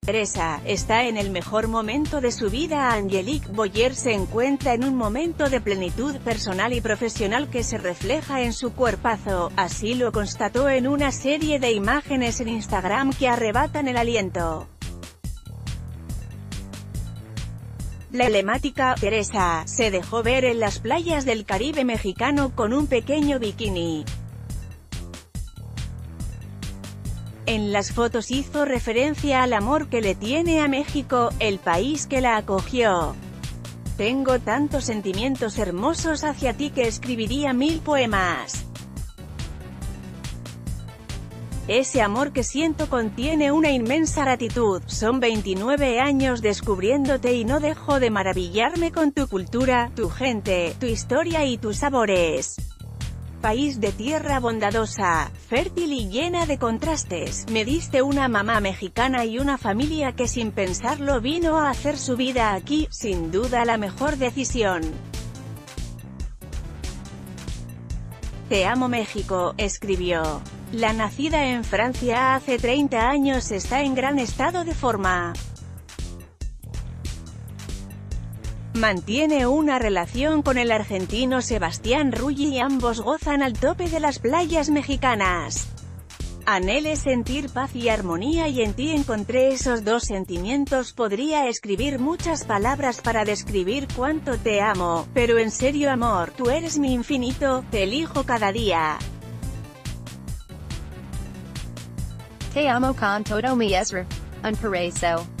Teresa está en el mejor momento de su vida. Angelique Boyer se encuentra en un momento de plenitud personal y profesional que se refleja en su cuerpazo, así lo constató en una serie de imágenes en Instagram que arrebatan el aliento. La emblemática Teresa se dejó ver en las playas del Caribe mexicano con un pequeño bikini. En las fotos hizo referencia al amor que le tiene a México, el país que la acogió. Tengo tantos sentimientos hermosos hacia ti que escribiría mil poemas. Ese amor que siento contiene una inmensa gratitud, son 29 años descubriéndote y no dejo de maravillarme con tu cultura, tu gente, tu historia y tus sabores. País de tierra bondadosa, fértil y llena de contrastes, me diste una mamá mexicana y una familia que sin pensarlo vino a hacer su vida aquí, sin duda la mejor decisión. Te amo México, escribió. La nacida en Francia hace 30 años está en gran estado de forma. Mantiene una relación con el argentino Sebastián Rulli y ambos gozan al tope de las playas mexicanas. Anhele sentir paz y armonía y en ti encontré esos dos sentimientos podría escribir muchas palabras para describir cuánto te amo, pero en serio amor, tú eres mi infinito, te elijo cada día. Te amo con todo mi Ezra. Un paraíso.